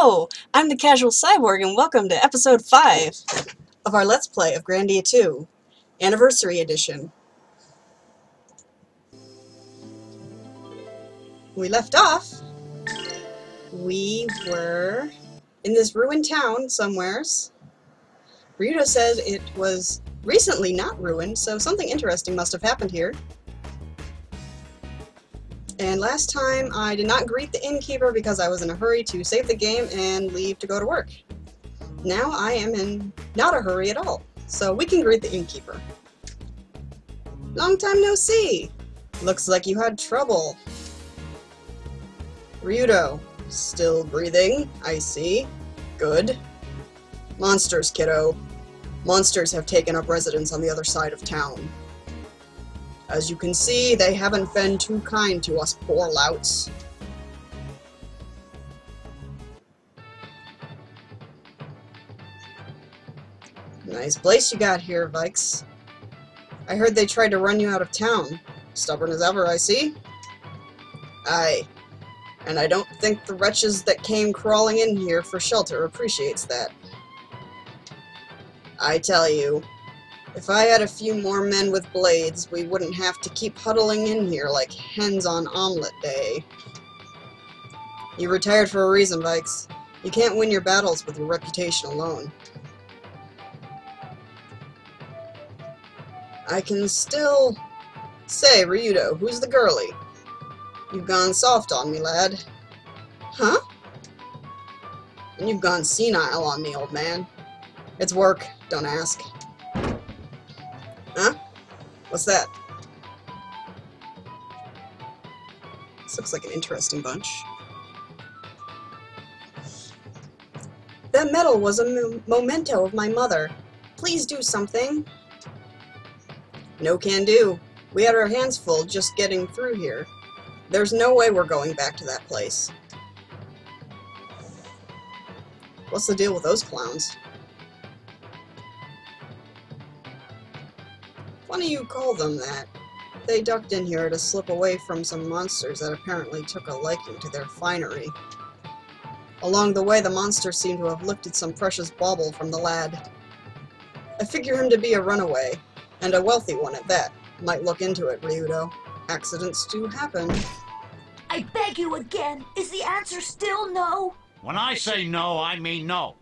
I'm the Casual Cyborg and welcome to episode 5 of our Let's Play of Grandia 2, Anniversary Edition. we left off, we were in this ruined town somewheres. Ryudo said it was recently not ruined, so something interesting must have happened here. And last time I did not greet the innkeeper because I was in a hurry to save the game and leave to go to work. Now I am in not a hurry at all, so we can greet the innkeeper. Long time no see! Looks like you had trouble. Ryudo, still breathing, I see. Good. Monsters, kiddo. Monsters have taken up residence on the other side of town. As you can see, they haven't been too kind to us poor louts. Nice place you got here, Vikes. I heard they tried to run you out of town. Stubborn as ever, I see. Aye. And I don't think the wretches that came crawling in here for shelter appreciates that. I tell you, if I had a few more men with blades, we wouldn't have to keep huddling in here like hens on omelet day. You retired for a reason, Vikes. You can't win your battles with your reputation alone. I can still... Say, Ryudo, who's the girlie? You've gone soft on me, lad. Huh? And you've gone senile on me, old man. It's work, don't ask. What's that? This looks like an interesting bunch. That medal was a memento of my mother. Please do something. No can do. We had our hands full just getting through here. There's no way we're going back to that place. What's the deal with those clowns? Funny you call them that. They ducked in here to slip away from some monsters that apparently took a liking to their finery. Along the way, the monster seemed to have lifted some precious bauble from the lad. I figure him to be a runaway, and a wealthy one at that. Might look into it, Ryudo. Accidents do happen. I beg you again, is the answer still no? When I say no, I mean no.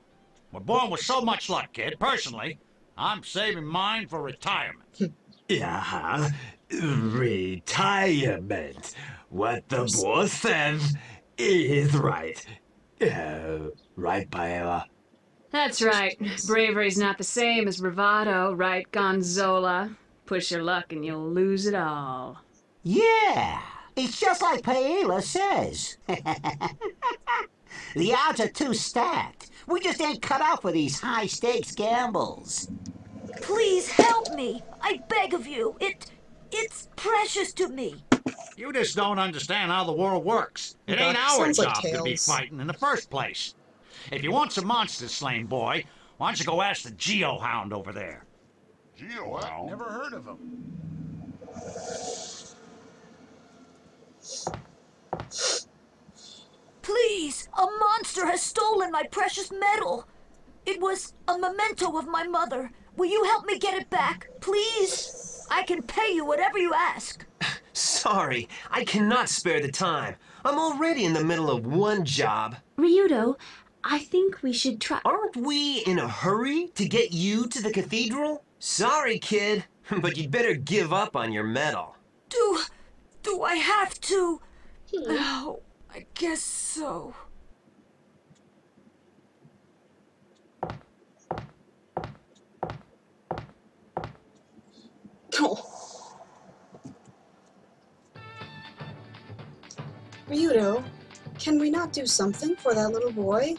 We're born with so much luck, kid. Personally, I'm saving mine for retirement. yeah, retirement. What the boss says is right. Uh, right, Paella? That's right. Bravery's not the same as bravado, right, Gonzola? Push your luck and you'll lose it all. Yeah, it's just like Paella says. the odds are too stacked. We just ain't cut out for these high-stakes gambles. Please help me. I beg of you. It, it's precious to me. You just don't understand how the world works. It ain't our job like to be fighting in the first place. If you want some monsters slain, boy, why don't you go ask the Geohound over there? Geohound? Never heard of him. Please, a monster has stolen my precious medal. It was a memento of my mother. Will you help me get it back, please? I can pay you whatever you ask. Sorry, I cannot spare the time. I'm already in the middle of one job. Ryudo, I think we should try- Aren't we in a hurry to get you to the cathedral? Sorry, kid, but you'd better give up on your medal. Do... do I have to? Oh, I guess so. Ryudo, can we not do something for that little boy?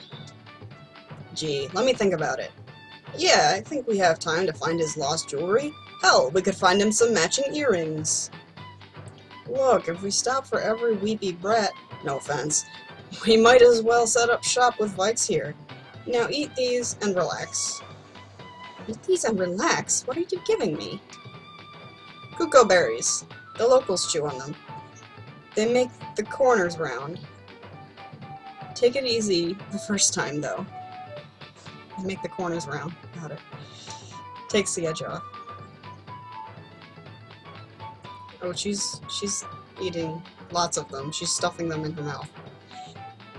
Gee, let me think about it. Yeah, I think we have time to find his lost jewelry. Hell, we could find him some matching earrings. Look, if we stop for every weepy brat, no offense, we might as well set up shop with Vikes here. Now eat these and relax. Eat these and relax? What are you giving me? Cuco berries. The locals chew on them. They make the corners round. Take it easy the first time, though. Make the corners round. Got it. Takes the edge off. Oh, she's she's eating lots of them. She's stuffing them in her mouth.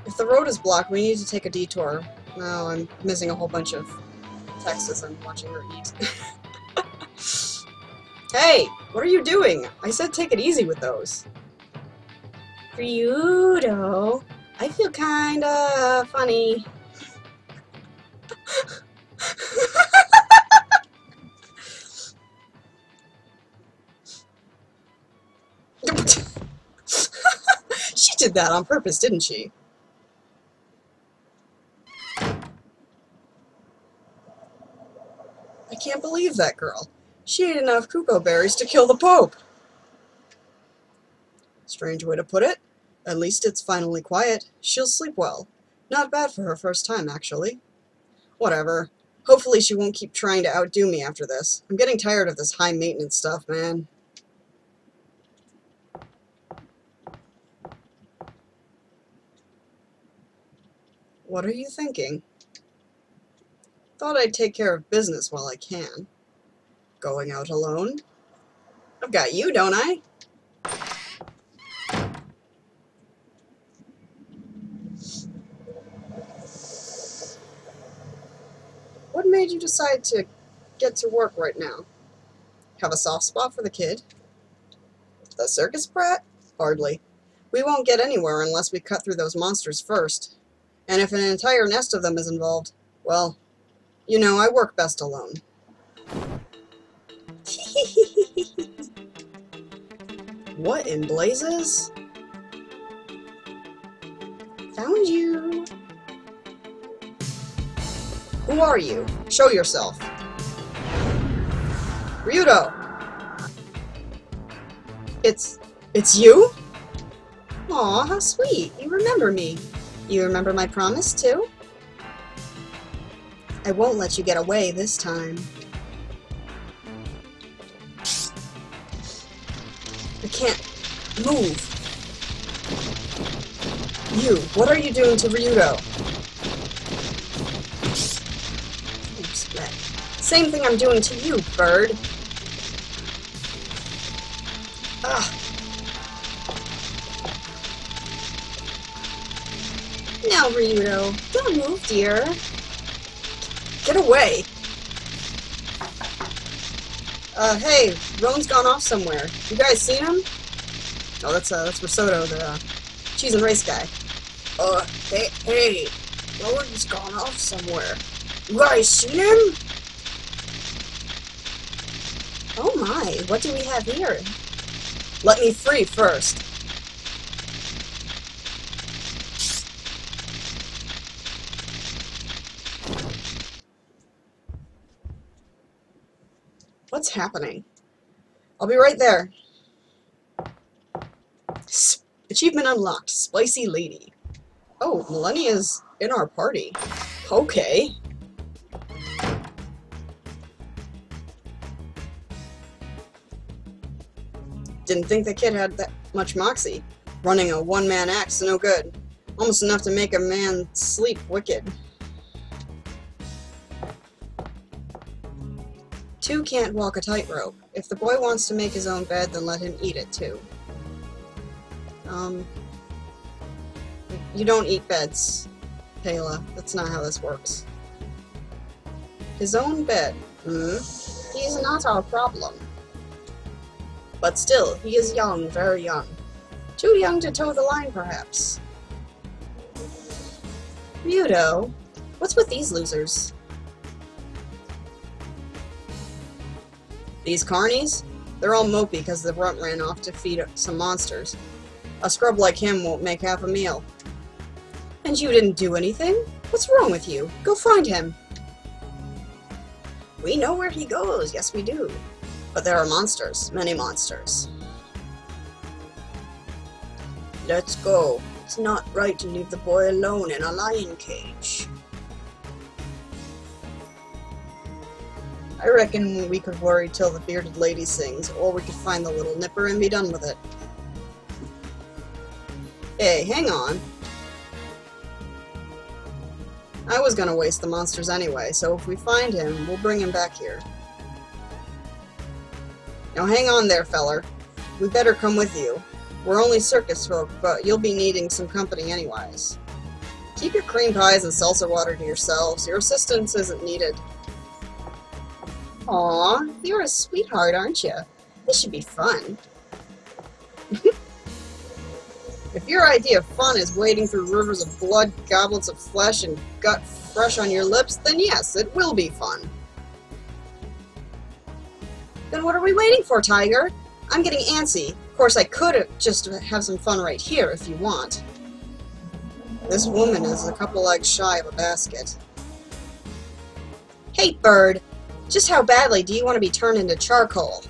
If the road is blocked, we need to take a detour. No, I'm missing a whole bunch of texts as I'm watching her eat. hey, what are you doing? I said take it easy with those. Ryudo, I feel kinda funny. she did that on purpose, didn't she? I can't believe that girl. She ate enough cuckoo berries to kill the Pope. Strange way to put it. At least it's finally quiet. She'll sleep well. Not bad for her first time, actually. Whatever. Hopefully she won't keep trying to outdo me after this. I'm getting tired of this high-maintenance stuff, man. What are you thinking? Thought I'd take care of business while I can. Going out alone? I've got you, don't I? Made you decide to get to work right now? Have a soft spot for the kid? The circus brat? Hardly. We won't get anywhere unless we cut through those monsters first. And if an entire nest of them is involved, well, you know, I work best alone. what in blazes? Found you. Who are you? Show yourself. Ryudo! It's... it's you? Aw, how sweet. You remember me. You remember my promise, too? I won't let you get away this time. I can't move. You, what are you doing to Ryudo? Same thing I'm doing to you, bird. Ugh. Now, Ryudo, don't move, dear. Get away! Uh, hey, Roan's gone off somewhere. You guys seen him? Oh, that's, uh, that's Risotto, the, uh, cheese and rice guy. Uh, hey, hey, Roan's gone off somewhere. You guys seen him? My, what do we have here? Let me free first. What's happening? I'll be right there. Achievement unlocked. Spicy Lady. Oh, Millenia's in our party. Okay. Didn't think the kid had that much moxie. Running a one-man act's no good. Almost enough to make a man sleep wicked. Two can't walk a tightrope. If the boy wants to make his own bed, then let him eat it too. Um, you don't eat beds, Pela. That's not how this works. His own bed. Hmm? He is not our problem. But still, he is young, very young. Too young to toe the line, perhaps. Ryudo, what's with these losers? These carnies? They're all mopey because the runt ran off to feed some monsters. A scrub like him won't make half a meal. And you didn't do anything? What's wrong with you? Go find him. We know where he goes, yes we do. But there are monsters, many monsters. Let's go. It's not right to leave the boy alone in a lion cage. I reckon we could worry till the bearded lady sings, or we could find the little nipper and be done with it. Hey, hang on. I was gonna waste the monsters anyway, so if we find him, we'll bring him back here. Now hang on there, feller. We better come with you. We're only circus folk, but you'll be needing some company anyways. Keep your cream pies and seltzer water to yourselves. Your assistance isn't needed. Aw, you're a sweetheart, aren't you? This should be fun. if your idea of fun is wading through rivers of blood, goblets of flesh, and gut fresh on your lips, then yes, it will be fun. Then what are we waiting for, Tiger? I'm getting antsy. Of course, I could just have some fun right here if you want. This woman is a couple legs shy of a basket. Hey, bird! Just how badly do you want to be turned into charcoal?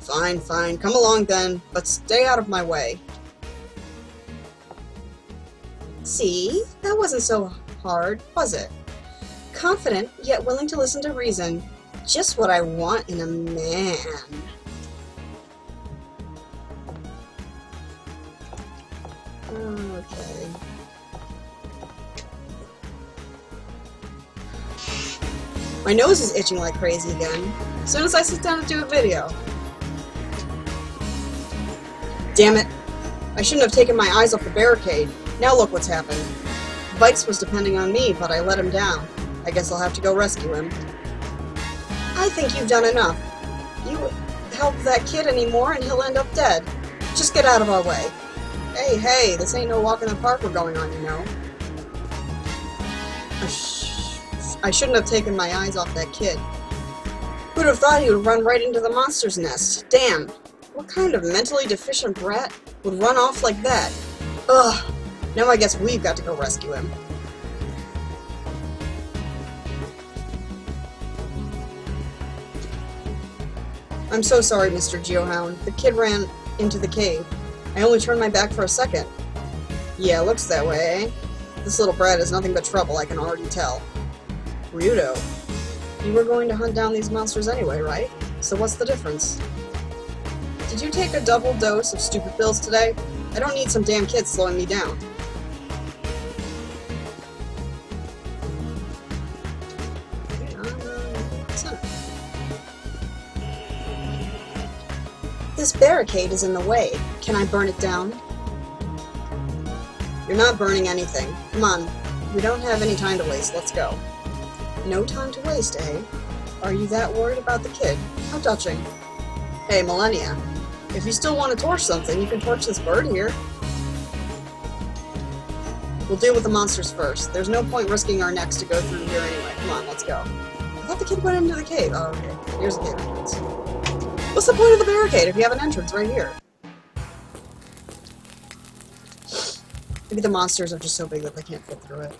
Fine, fine. Come along then, but stay out of my way. See? That wasn't so hard, was it? Confident, yet willing to listen to reason. Just what I want in a man. Okay. My nose is itching like crazy again. As soon as I sit down to do a video. Damn it. I shouldn't have taken my eyes off the barricade. Now look what's happened. Vikes was depending on me, but I let him down. I guess I'll have to go rescue him. I think you've done enough. You help that kid anymore and he'll end up dead. Just get out of our way. Hey, hey, this ain't no walk in the park we're going on, you know. I shouldn't have taken my eyes off that kid. Who'd have thought he would run right into the monster's nest? Damn. What kind of mentally deficient brat would run off like that? Ugh. Now I guess we've got to go rescue him. I'm so sorry, Mr. Geohound. The kid ran into the cave. I only turned my back for a second. Yeah, looks that way? This little brat is nothing but trouble, I can already tell. Ryudo, you were going to hunt down these monsters anyway, right? So what's the difference? Did you take a double dose of stupid pills today? I don't need some damn kid slowing me down. This barricade is in the way. Can I burn it down? You're not burning anything. Come on. We don't have any time to waste. Let's go. No time to waste, eh? Are you that worried about the kid? How touching. Hey, Millenia. If you still want to torch something, you can torch this bird here. We'll deal with the monsters first. There's no point risking our necks to go through here anyway. Come on, let's go. I thought the kid went into the cave. Oh, okay. Here's the cave entrance. What's the point of the barricade if you have an entrance right here? Maybe the monsters are just so big that they can't fit through it.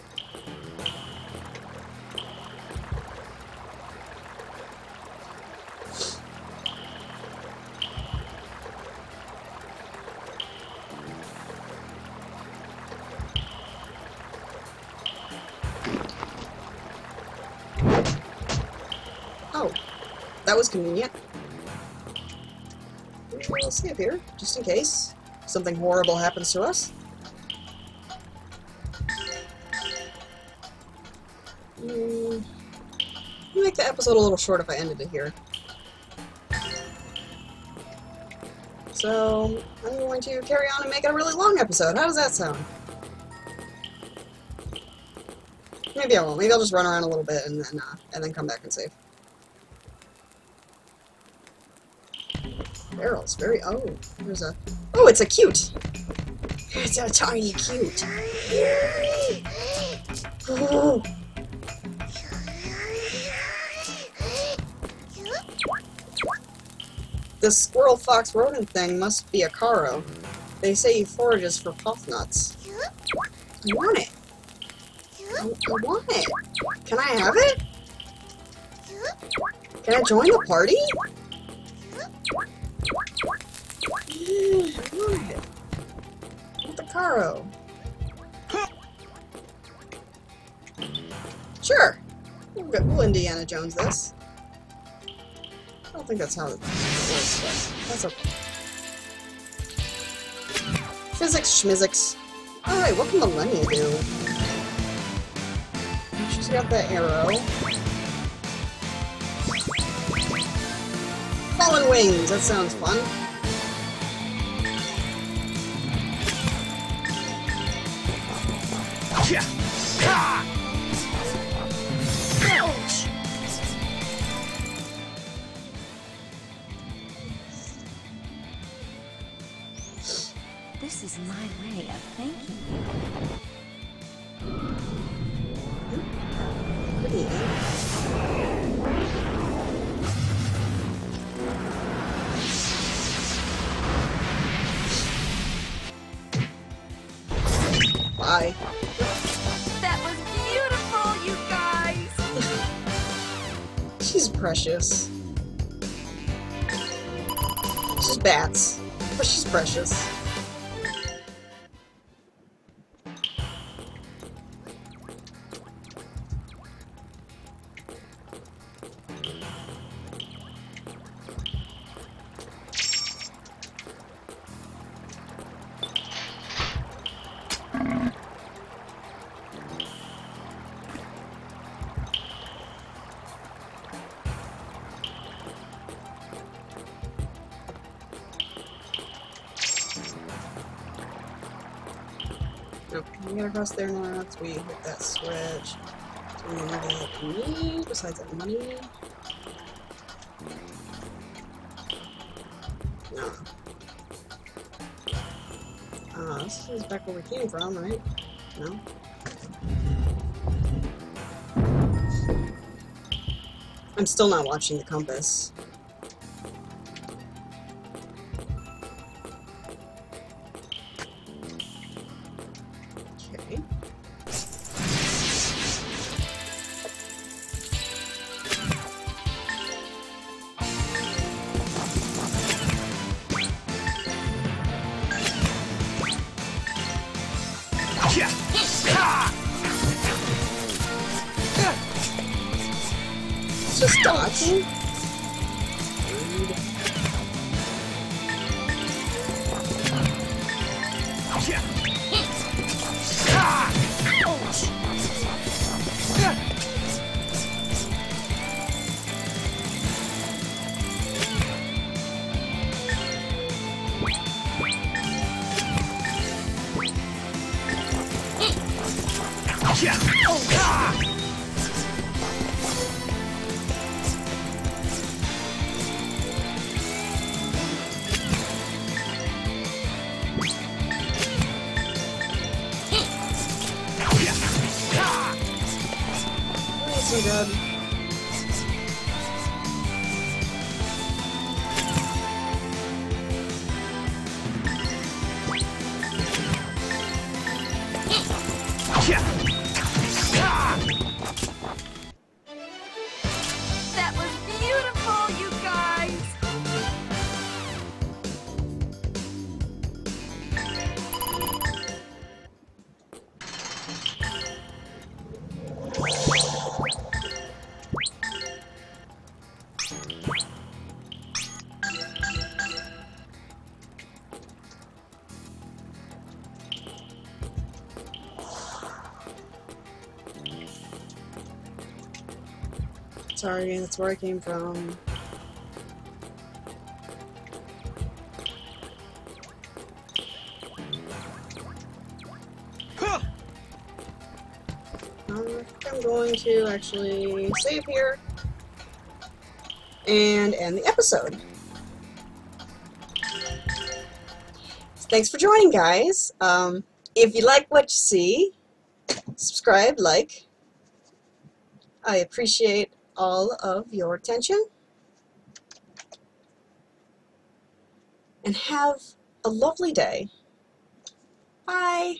Oh, that was convenient. See up here, just in case something horrible happens to us. Mm, make the episode a little short if I ended it here. So, I'm going to carry on and make it a really long episode. How does that sound? Maybe I won't. Maybe I'll just run around a little bit and then, uh, and then come back and save. Barrels. Very, oh, there's a, oh, it's a cute. It's a tiny cute. Oh. Squirrel fox rodent thing must be a Caro. They say he forages for puff nuts. I want it. I want it. Can I have it? Can I join the party? The Caro. Sure. We'll, we'll Indiana Jones this. I don't think that's how it works, that's okay. Physics schmizics. Alright, what can Millenia do? she's got the arrow. Fallen Wings, that sounds fun. This is my way of thanking you. Bye. Precious. She's bats, but she's precious. Nope, we get across there now after we hit that switch. Do we we need besides that money? No. Ah, this is back where we came from, right? No? I'm still not watching the compass. It's just dodging? Sorry, that's where I came from. Um, I think I'm going to actually save here and end the episode. Thanks for joining, guys. Um, if you like what you see, subscribe, like. I appreciate all of your attention. And have a lovely day. Bye.